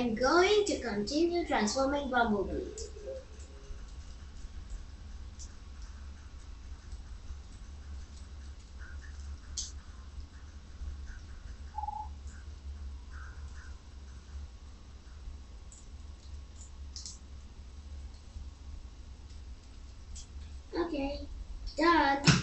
am going to continue transforming Bumblebee. Okay, done.